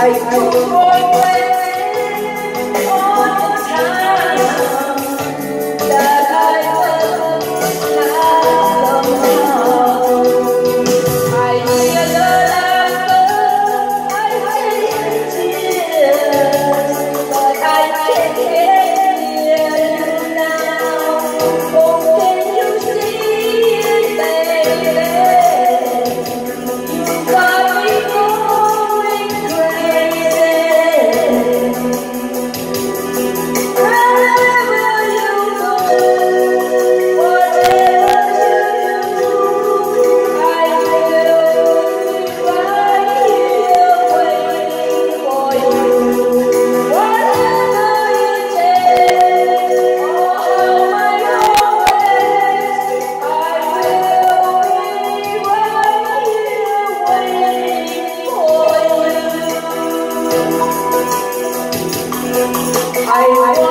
I, I, I I, I